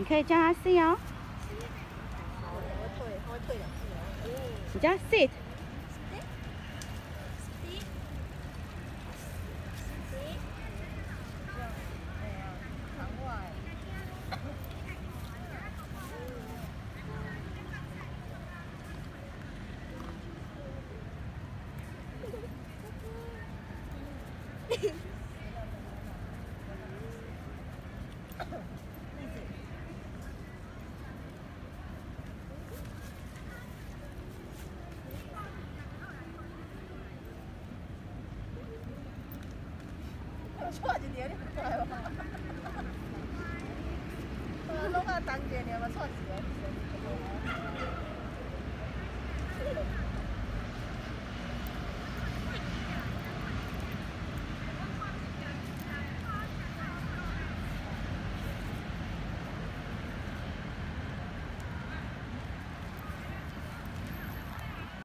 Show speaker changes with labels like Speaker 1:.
Speaker 1: 你可以叫他 sit 哦。你叫 sit。
Speaker 2: 错一点，你过来吧。呃，弄啊，当家的嘛，错一点。